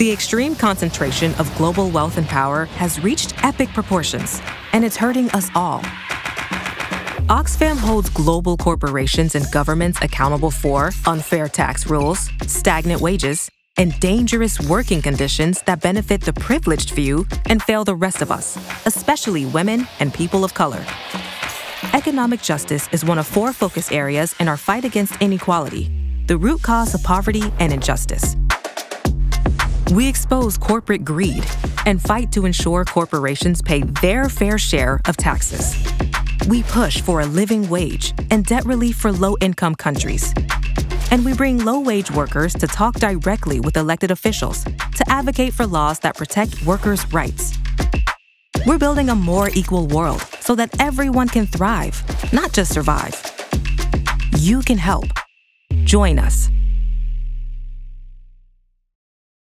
The extreme concentration of global wealth and power has reached epic proportions, and it's hurting us all. Oxfam holds global corporations and governments accountable for unfair tax rules, stagnant wages, and dangerous working conditions that benefit the privileged few and fail the rest of us, especially women and people of color. Economic justice is one of four focus areas in our fight against inequality, the root cause of poverty and injustice. We expose corporate greed and fight to ensure corporations pay their fair share of taxes. We push for a living wage and debt relief for low income countries. And we bring low wage workers to talk directly with elected officials to advocate for laws that protect workers' rights. We're building a more equal world so that everyone can thrive, not just survive. You can help. Join us